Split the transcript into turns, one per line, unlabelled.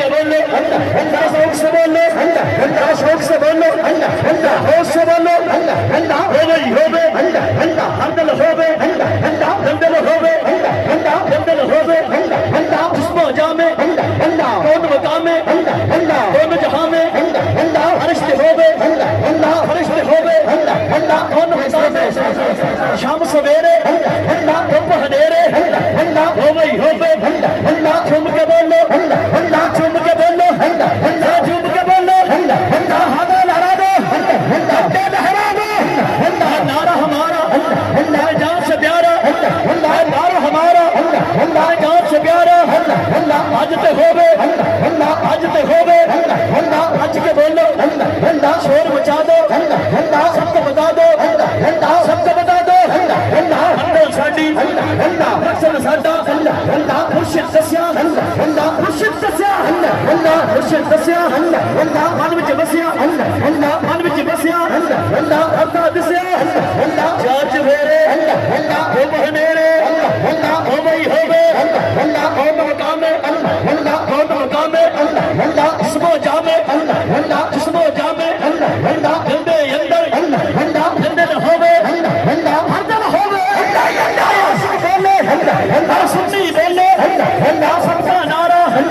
से बोलो ठंडा शौक से बोलो ठंडा शौक से बोलो ठंडा होश से बोलो ठंडा हो गई हो गए ठंडा हमदल हो गए ठंडा जंगल हो गए ठंडा जंगल हो गए ठंडा खुशबो जा में ठंडा कौन मका में ठंडा कौन जहाँ में ठंडा फरिश्त हो गए ठंडा फरिश्त हो गए ठंडा कौन मका में शाम सवेरे साडा मुर्शिद दसिया मुर्शिद दसिया मुर्शिद दसिया मन विच बसिया मन विच बसिया अता दसिया जाच फेरे हो बहनेरे हो गई हो गए कौन मकामे कौन मकामे जिसमो जामे जिसमो जामे जंदे